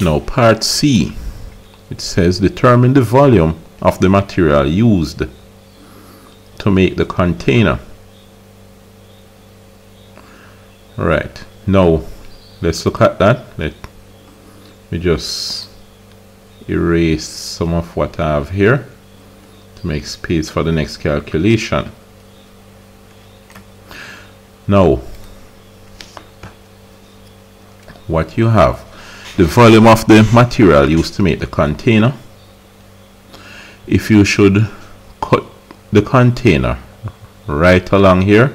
now part C. It says determine the volume of the material used to make the container. Right. Now let's look at that. Let me just erase some of what I have here to make space for the next calculation. Now what you have the volume of the material used to make the container. If you should cut the container right along here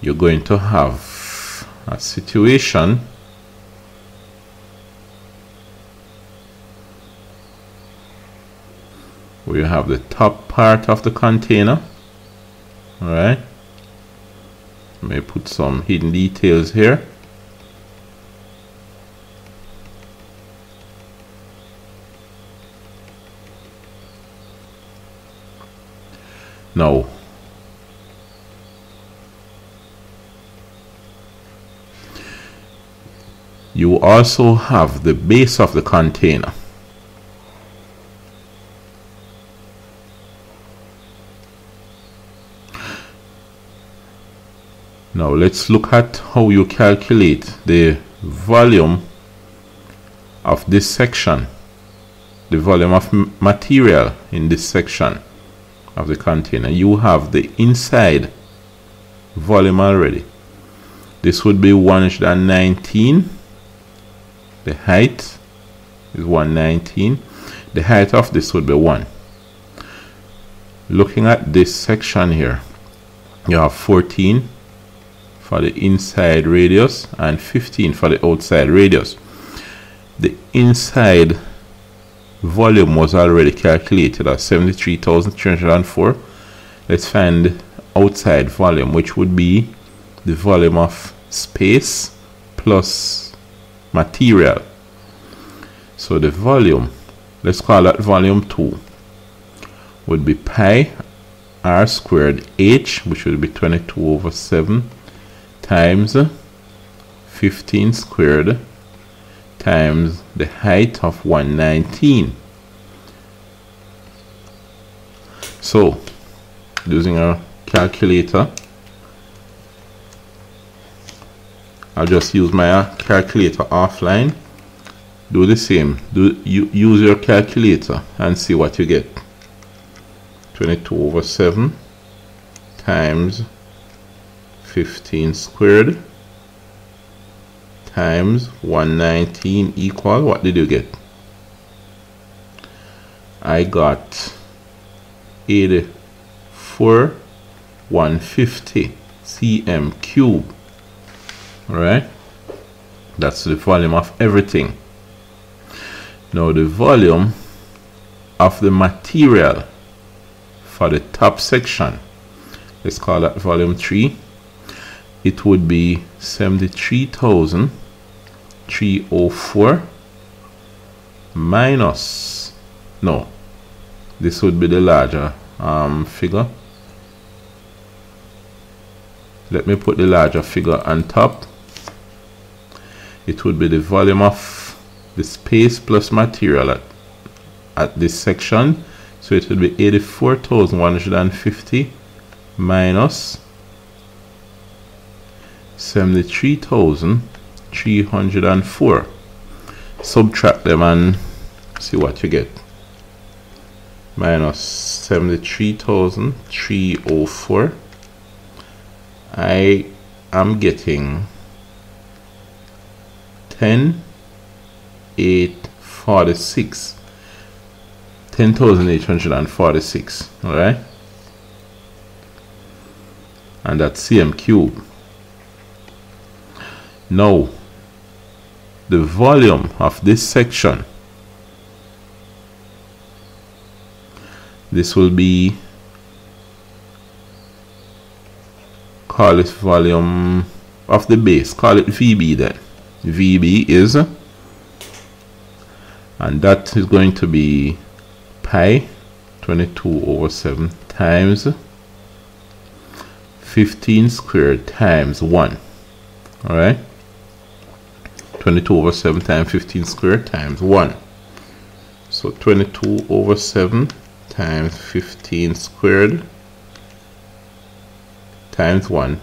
you're going to have a situation where you have the top part of the container all right? Me put some hidden details here now you also have the base of the container. Now let's look at how you calculate the volume of this section, the volume of material in this section of the container. You have the inside volume already. This would be 119. The height is 119. The height of this would be 1. Looking at this section here, you have 14 for the inside radius and 15 for the outside radius. The inside volume was already calculated at 73,304. Let's find outside volume which would be the volume of space plus material. So the volume, let's call that volume 2, would be pi r squared h which would be 22 over 7 times 15 squared times the height of 119 so using a calculator I'll just use my uh, calculator offline. Do the same. Do you use your calculator and see what you get. 22 over 7 times 15 squared times 119 equal what did you get? I got 84 150 cm cube. All right that's the volume of everything. Now the volume of the material for the top section let's call that volume 3 it would be 73,304 minus no this would be the larger um, figure. Let me put the larger figure on top. It would be the volume of the space plus material at, at this section. So it would be 84,150 minus 73,304 subtract them and see what you get. Minus 73,304 I am getting 10 846 10,846 all right? And that's cm cube now, the volume of this section, this will be, call it volume of the base, call it VB then. VB is, and that is going to be pi 22 over 7 times 15 squared times 1 all right 22 over 7 times 15 squared times 1 so 22 over 7 times 15 squared times 1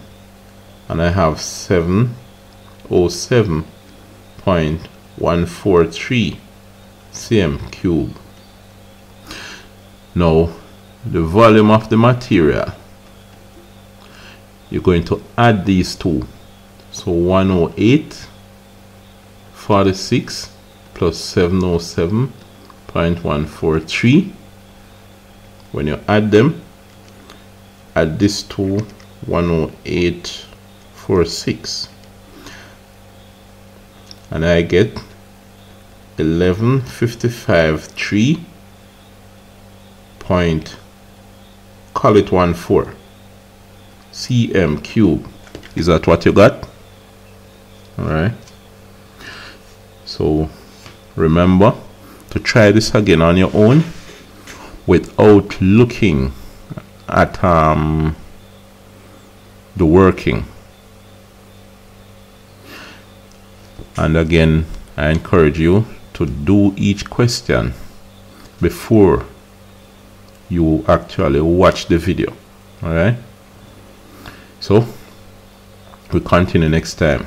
and I have 707.143 cm cube. Now the volume of the material you're going to add these two. So 108 46 plus 707.143 when you add them add this to 10846 and I get 1155 3 point call it 1 4 cm cube. Is that what you got? All right so remember to try this again on your own without looking at um, the working. And again I encourage you to do each question before you actually watch the video all right? So we continue next time